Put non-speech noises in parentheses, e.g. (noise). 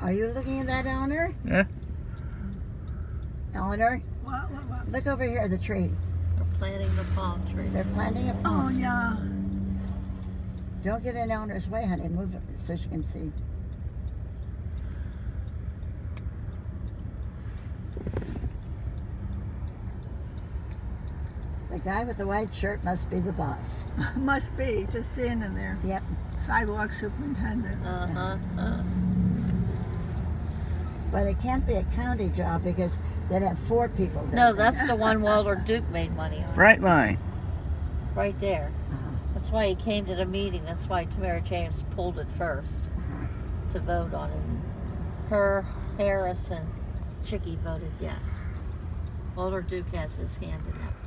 Are you looking at that, Eleanor? Yeah. Eleanor, What, what, what? look over here at the tree. They're planting the palm tree. They're planting a palm. Oh, yeah. Don't get in Eleanor's way, honey. Move it so she can see. The guy with the white shirt must be the boss. (laughs) Must be, just standing there. Yep. Sidewalk superintendent. Uh-huh. Uh, But it can't be a county job because they'd have four people there. no, that's the one Walter Duke made money on. Brightline. Right there. Uh-huh. That's why he came to the meeting. That's why Tamara James pulled it first to vote on it. Her, Harris, and Chickie voted yes. Walter Duke has his hand in that